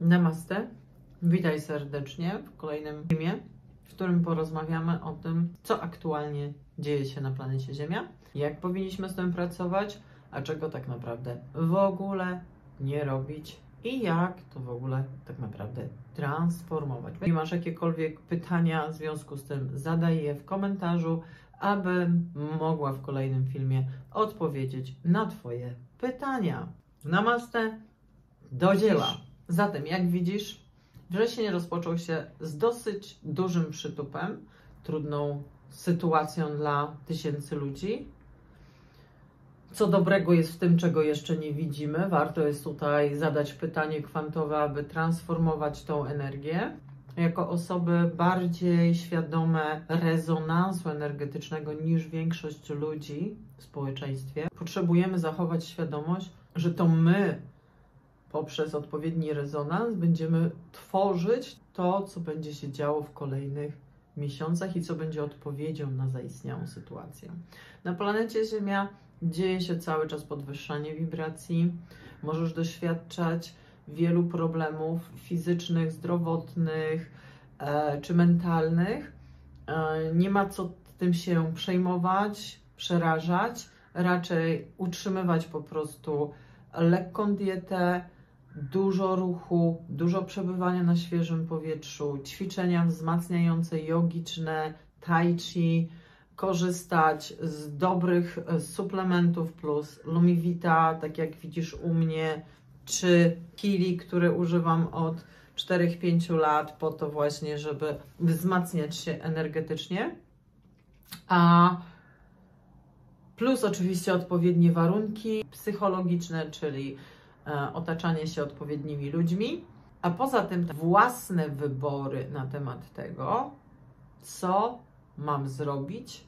Namaste. Witaj serdecznie w kolejnym filmie, w którym porozmawiamy o tym, co aktualnie dzieje się na planecie Ziemia, jak powinniśmy z tym pracować, a czego tak naprawdę w ogóle nie robić i jak to w ogóle tak naprawdę transformować. Jeśli masz jakiekolwiek pytania w związku z tym, zadaj je w komentarzu, abym mogła w kolejnym filmie odpowiedzieć na Twoje pytania. Namaste, do dzieła. Zatem, jak widzisz, wrzesień rozpoczął się z dosyć dużym przytupem, trudną sytuacją dla tysięcy ludzi. Co dobrego jest w tym, czego jeszcze nie widzimy? Warto jest tutaj zadać pytanie kwantowe, aby transformować tą energię. Jako osoby bardziej świadome rezonansu energetycznego niż większość ludzi w społeczeństwie, potrzebujemy zachować świadomość, że to my poprzez odpowiedni rezonans będziemy tworzyć to, co będzie się działo w kolejnych miesiącach i co będzie odpowiedzią na zaistniałą sytuację. Na planecie Ziemia dzieje się cały czas podwyższanie wibracji. Możesz doświadczać wielu problemów fizycznych, zdrowotnych e, czy mentalnych. E, nie ma co tym się przejmować, przerażać, raczej utrzymywać po prostu lekką dietę, dużo ruchu, dużo przebywania na świeżym powietrzu, ćwiczenia wzmacniające jogiczne, tai chi, korzystać z dobrych e, suplementów plus Lumivita, tak jak widzisz u mnie, czy Kili, który używam od 4-5 lat po to właśnie, żeby wzmacniać się energetycznie. A plus oczywiście odpowiednie warunki psychologiczne, czyli otaczanie się odpowiednimi ludźmi, a poza tym własne wybory na temat tego, co mam zrobić,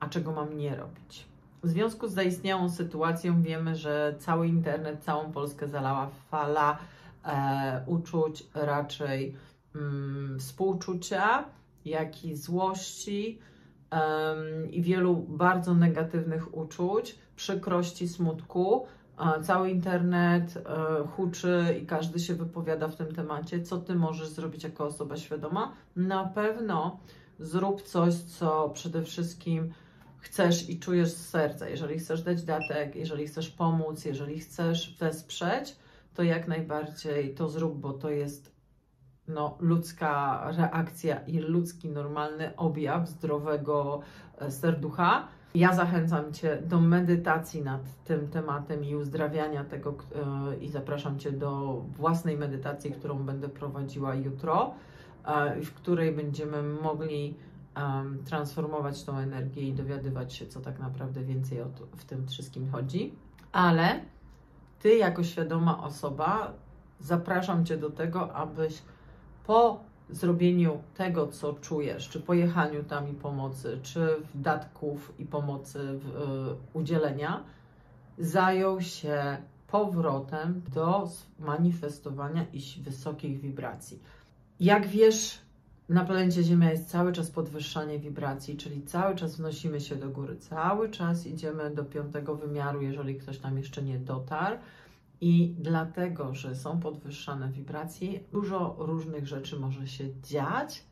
a czego mam nie robić. W związku z zaistniałą sytuacją wiemy, że cały internet, całą Polskę zalała fala e, uczuć raczej mm, współczucia, jak i złości um, i wielu bardzo negatywnych uczuć, przykrości, smutku. Cały internet e, huczy i każdy się wypowiada w tym temacie. Co ty możesz zrobić jako osoba świadoma? Na pewno zrób coś, co przede wszystkim chcesz i czujesz z serca. Jeżeli chcesz dać datek, jeżeli chcesz pomóc, jeżeli chcesz wesprzeć, to jak najbardziej to zrób, bo to jest no, ludzka reakcja i ludzki normalny objaw zdrowego e, serducha. Ja zachęcam Cię do medytacji nad tym tematem i uzdrawiania tego yy, i zapraszam Cię do własnej medytacji, którą będę prowadziła jutro, yy, w której będziemy mogli transformować tą energię i dowiadywać się, co tak naprawdę więcej w tym wszystkim chodzi. Ale ty, jako świadoma osoba, zapraszam cię do tego, abyś po zrobieniu tego, co czujesz, czy pojechaniu tam i pomocy, czy w datków i pomocy w, y, udzielenia, zajął się powrotem do manifestowania iść wysokich wibracji. Jak wiesz, na planecie Ziemia jest cały czas podwyższanie wibracji, czyli cały czas wnosimy się do góry, cały czas idziemy do piątego wymiaru, jeżeli ktoś tam jeszcze nie dotarł. I dlatego, że są podwyższane wibracje, dużo różnych rzeczy może się dziać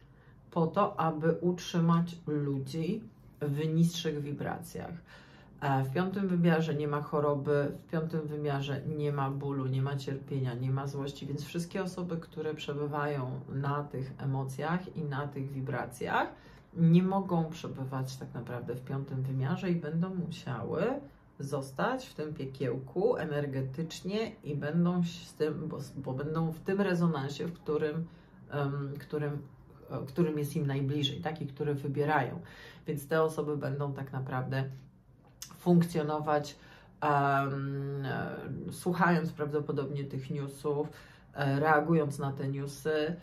po to, aby utrzymać ludzi w niższych wibracjach. E, w piątym wymiarze nie ma choroby, w piątym wymiarze nie ma bólu, nie ma cierpienia, nie ma złości, więc wszystkie osoby, które przebywają na tych emocjach i na tych wibracjach, nie mogą przebywać tak naprawdę w piątym wymiarze i będą musiały zostać w tym piekiełku energetycznie i będą z tym, bo, bo będą w tym rezonansie, w którym, um, którym, którym jest im najbliżej, taki, który wybierają. Więc te osoby będą tak naprawdę funkcjonować, um, słuchając prawdopodobnie tych newsów, e, reagując na te newsy, e,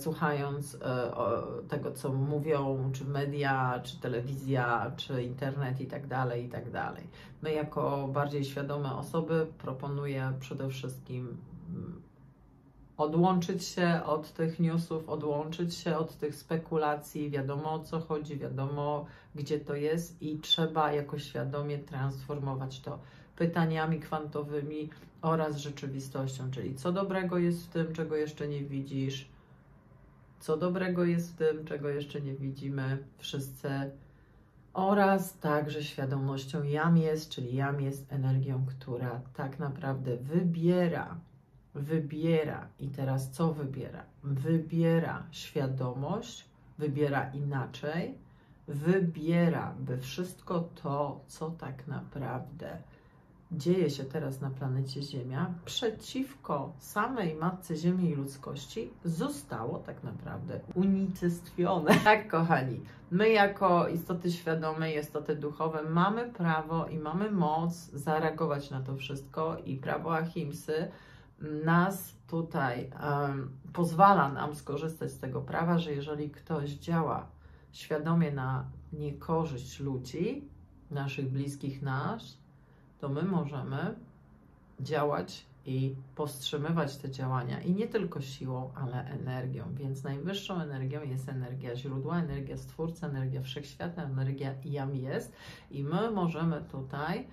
słuchając tego, co mówią, czy media, czy telewizja, czy internet i tak dalej, i tak dalej. My, jako bardziej świadome osoby, proponuję przede wszystkim mm, odłączyć się od tych newsów, odłączyć się od tych spekulacji, wiadomo o co chodzi, wiadomo gdzie to jest i trzeba jakoś świadomie transformować to pytaniami kwantowymi oraz rzeczywistością, czyli co dobrego jest w tym, czego jeszcze nie widzisz, co dobrego jest w tym, czego jeszcze nie widzimy wszyscy, oraz także świadomością jam jest, czyli jam jest energią, która tak naprawdę wybiera, wybiera i teraz co wybiera? Wybiera świadomość, wybiera inaczej, wybiera, by wszystko to, co tak naprawdę dzieje się teraz na planecie Ziemia, przeciwko samej Matce Ziemi i ludzkości, zostało tak naprawdę unicestwione. Tak, kochani, my jako istoty świadome, istoty duchowe mamy prawo i mamy moc zareagować na to wszystko i prawo Ahimsy nas tutaj um, pozwala nam skorzystać z tego prawa, że jeżeli ktoś działa świadomie na niekorzyść ludzi, naszych bliskich nas, to my możemy działać i powstrzymywać te działania i nie tylko siłą, ale energią. Więc najwyższą energią jest energia źródła, energia stwórcy, energia wszechświata, energia jam jest i my możemy tutaj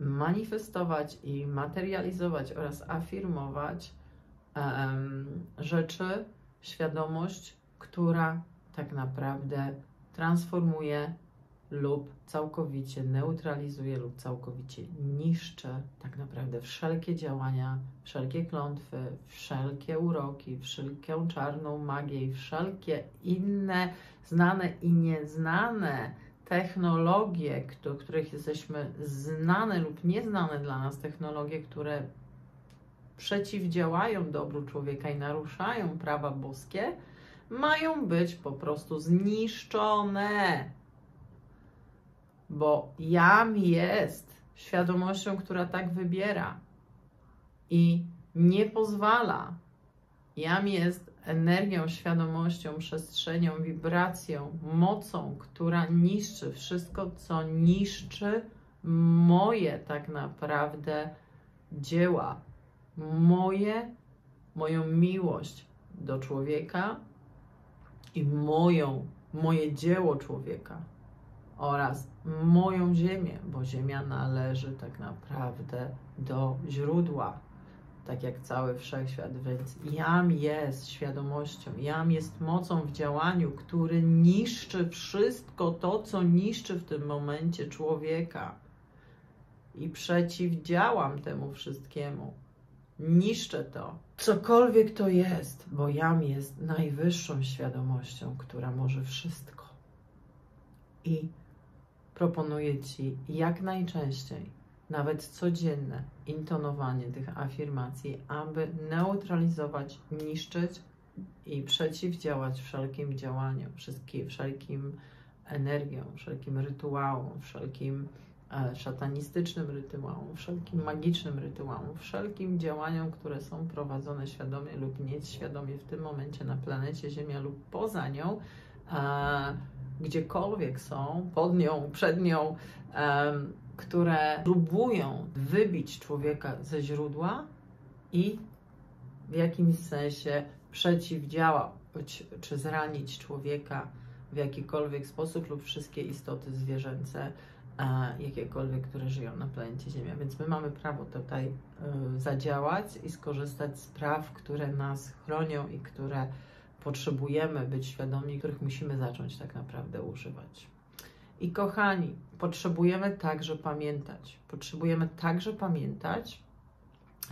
manifestować i materializować oraz afirmować um, rzeczy, świadomość, która tak naprawdę transformuje lub całkowicie neutralizuje lub całkowicie niszczy tak naprawdę wszelkie działania, wszelkie klątwy, wszelkie uroki, wszelką czarną magię i wszelkie inne znane i nieznane technologie, do których jesteśmy znane lub nieznane dla nas technologie, które przeciwdziałają dobru człowieka i naruszają prawa boskie, mają być po prostu zniszczone bo jam jest świadomością, która tak wybiera i nie pozwala. Jam jest energią, świadomością, przestrzenią, wibracją, mocą, która niszczy wszystko, co niszczy moje tak naprawdę dzieła, moje, moją miłość do człowieka i moją, moje dzieło człowieka oraz moją ziemię, bo ziemia należy tak naprawdę do źródła, tak jak cały wszechświat. Więc jam jest świadomością, jam jest mocą w działaniu, który niszczy wszystko to, co niszczy w tym momencie człowieka. I przeciwdziałam temu wszystkiemu. Niszczę to. Cokolwiek to jest, bo jam jest najwyższą świadomością, która może wszystko. I proponuję Ci jak najczęściej, nawet codzienne intonowanie tych afirmacji, aby neutralizować, niszczyć i przeciwdziałać wszelkim działaniom, wszystkim, wszelkim energiom, wszelkim rytuałom, wszelkim e, szatanistycznym rytuałom, wszelkim magicznym rytuałom, wszelkim działaniom, które są prowadzone świadomie lub nieświadomie w tym momencie na planecie Ziemia lub poza nią. Gdziekolwiek są, pod nią, przed nią, um, które próbują wybić człowieka ze źródła i w jakimś sensie przeciwdziałać czy zranić człowieka w jakikolwiek sposób lub wszystkie istoty zwierzęce, e, jakiekolwiek, które żyją na planecie Ziemia. Więc my mamy prawo tutaj e, zadziałać i skorzystać z praw, które nas chronią i które potrzebujemy być świadomi, których musimy zacząć tak naprawdę używać. I kochani, potrzebujemy także pamiętać, potrzebujemy także pamiętać,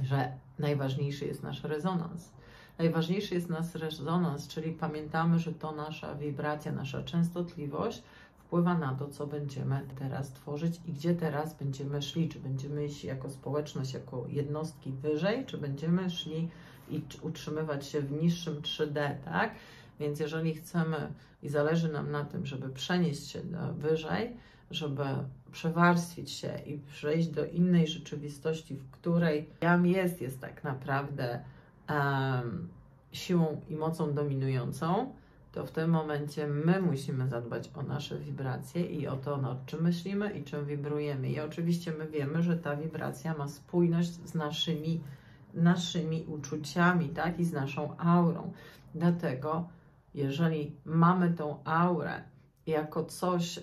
że najważniejszy jest nasz rezonans. Najważniejszy jest nasz rezonans, czyli pamiętamy, że to nasza wibracja, nasza częstotliwość wpływa na to, co będziemy teraz tworzyć i gdzie teraz będziemy szli. Czy będziemy iść jako społeczność, jako jednostki wyżej, czy będziemy szli i utrzymywać się w niższym 3D, tak? Więc jeżeli chcemy i zależy nam na tym, żeby przenieść się wyżej, żeby przewarstwić się i przejść do innej rzeczywistości, w której jam jest, jest tak naprawdę um, siłą i mocą dominującą, to w tym momencie my musimy zadbać o nasze wibracje i o to, nad czym myślimy i czym wibrujemy. I oczywiście my wiemy, że ta wibracja ma spójność z naszymi naszymi uczuciami, tak, i z naszą aurą. Dlatego, jeżeli mamy tą aurę jako coś e,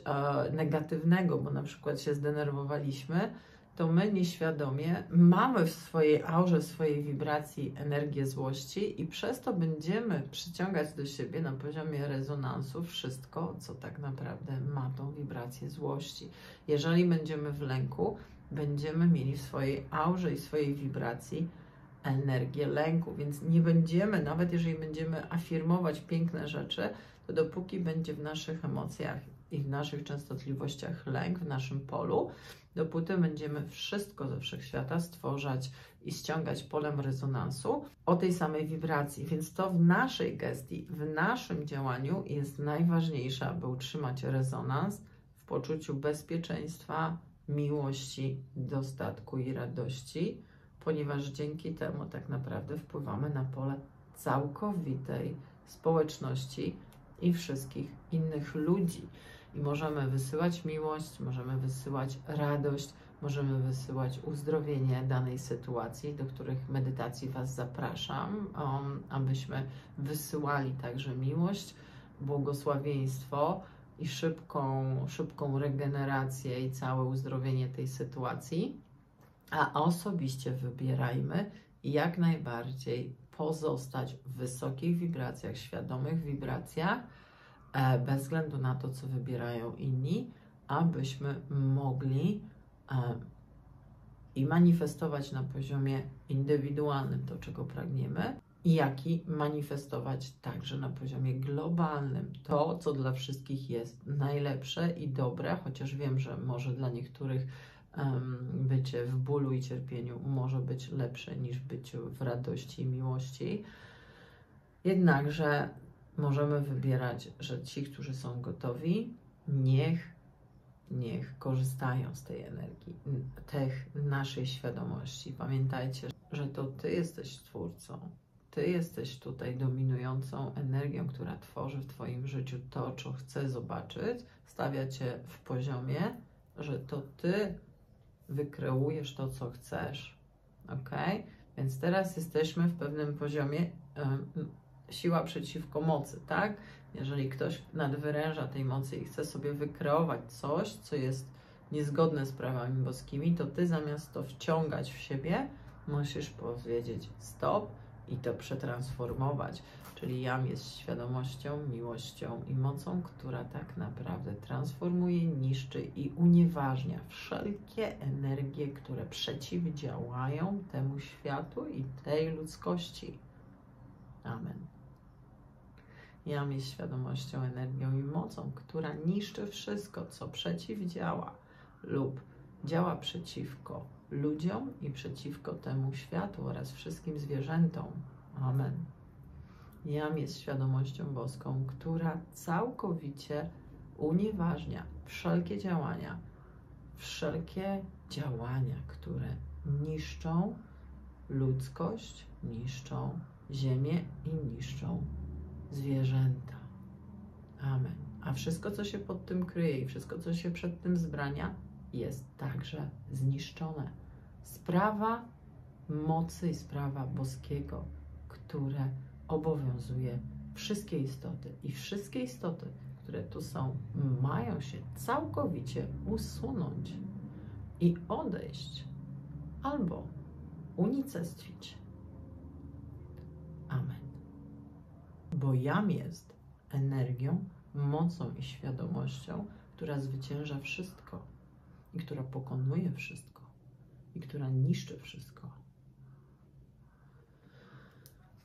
negatywnego, bo na przykład się zdenerwowaliśmy, to my nieświadomie mamy w swojej aurze, w swojej wibracji energię złości i przez to będziemy przyciągać do siebie na poziomie rezonansu wszystko, co tak naprawdę ma tą wibrację złości. Jeżeli będziemy w lęku, będziemy mieli w swojej aurze i swojej wibracji energię lęku, więc nie będziemy, nawet jeżeli będziemy afirmować piękne rzeczy, to dopóki będzie w naszych emocjach i w naszych częstotliwościach lęk, w naszym polu, dopóty będziemy wszystko ze wszechświata stwarzać i ściągać polem rezonansu o tej samej wibracji. Więc to w naszej gestii, w naszym działaniu jest najważniejsze, aby utrzymać rezonans w poczuciu bezpieczeństwa, miłości, dostatku i radości, ponieważ dzięki temu tak naprawdę wpływamy na pole całkowitej społeczności i wszystkich innych ludzi. I możemy wysyłać miłość, możemy wysyłać radość, możemy wysyłać uzdrowienie danej sytuacji, do których medytacji Was zapraszam, um, abyśmy wysyłali także miłość, błogosławieństwo i szybką, szybką regenerację i całe uzdrowienie tej sytuacji. A osobiście wybierajmy jak najbardziej pozostać w wysokich wibracjach, świadomych wibracjach, e, bez względu na to, co wybierają inni, abyśmy mogli e, i manifestować na poziomie indywidualnym to, czego pragniemy, jak i manifestować także na poziomie globalnym to, co dla wszystkich jest najlepsze i dobre, chociaż wiem, że może dla niektórych bycie w bólu i cierpieniu może być lepsze niż bycie w radości i miłości. Jednakże możemy wybierać, że ci, którzy są gotowi, niech, niech korzystają z tej energii, tych naszej świadomości. Pamiętajcie, że to Ty jesteś Twórcą. Ty jesteś tutaj dominującą energią, która tworzy w Twoim życiu to, co chcę zobaczyć, stawia Cię w poziomie, że to Ty wykreujesz to, co chcesz. Ok? Więc teraz jesteśmy w pewnym poziomie um, siła przeciwko mocy, tak? Jeżeli ktoś nadwyręża tej mocy i chce sobie wykreować coś, co jest niezgodne z prawami boskimi, to ty zamiast to wciągać w siebie, musisz powiedzieć stop i to przetransformować. Czyli jam jest świadomością, miłością i mocą, która tak naprawdę transformuje, niszczy i unieważnia wszelkie energie, które przeciwdziałają temu światu i tej ludzkości. Amen. Jam jest świadomością, energią i mocą, która niszczy wszystko, co przeciwdziała lub działa przeciwko ludziom i przeciwko temu światu oraz wszystkim zwierzętom. Amen. Jam jest świadomością boską, która całkowicie unieważnia wszelkie działania, wszelkie działania, które niszczą ludzkość, niszczą ziemię i niszczą zwierzęta. Amen. A wszystko, co się pod tym kryje i wszystko, co się przed tym zbrania, jest także zniszczone. Sprawa mocy i sprawa boskiego, które obowiązuje wszystkie istoty. I wszystkie istoty, które tu są, mają się całkowicie usunąć i odejść albo unicestwić. Amen. Bo jam jest energią, mocą i świadomością, która zwycięża wszystko i która pokonuje wszystko i która niszczy wszystko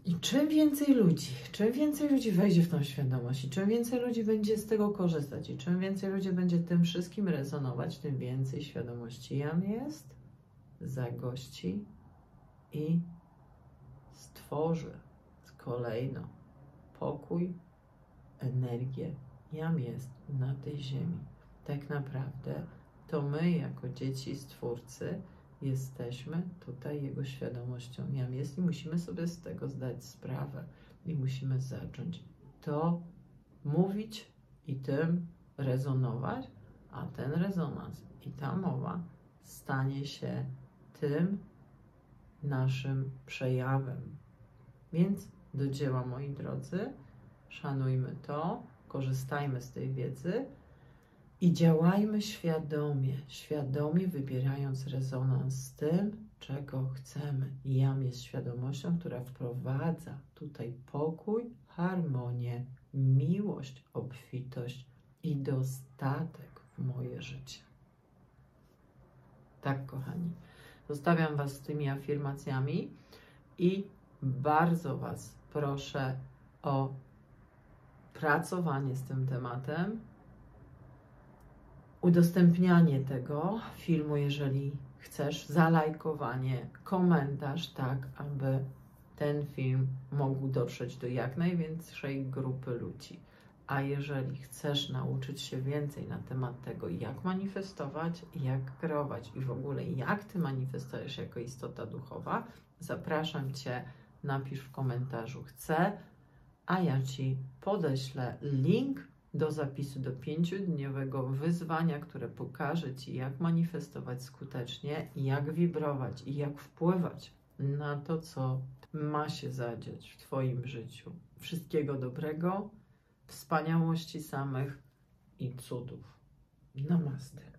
i czym więcej ludzi, czym więcej ludzi wejdzie w tą świadomość, i czym więcej ludzi będzie z tego korzystać, i czym więcej ludzi będzie tym wszystkim rezonować, tym więcej świadomości jam jest, zagości i stworzy kolejno pokój, energię jam jest na tej ziemi. Tak naprawdę to my, jako dzieci Stwórcy, jesteśmy tutaj Jego świadomością jam jest i musimy sobie z tego zdać sprawę i musimy zacząć to mówić i tym rezonować, a ten rezonans i ta mowa stanie się tym naszym przejawem. Więc do dzieła, moi drodzy, szanujmy to, korzystajmy z tej wiedzy I działajmy świadomie, świadomie wybierając rezonans z tym, czego chcemy. Jam jest świadomością, która wprowadza tutaj pokój, harmonię, miłość, obfitość i dostatek w moje życie. Tak, kochani. Zostawiam Was z tymi afirmacjami i bardzo Was proszę o pracowanie z tym tematem, udostępnianie tego filmu, jeżeli chcesz, zalajkowanie, komentarz, tak aby ten film mógł dotrzeć do jak największej grupy ludzi. A jeżeli chcesz nauczyć się więcej na temat tego, jak manifestować, jak kreować i w ogóle jak ty manifestujesz jako istota duchowa, zapraszam cię, napisz w komentarzu chcę, a ja ci podeślę link do zapisu do pięciodniowego wyzwania, które pokaże Ci, jak manifestować skutecznie, jak wibrować i jak wpływać na to, co ma się zadziać w Twoim życiu. Wszystkiego dobrego, wspaniałości samych i cudów. Namaste.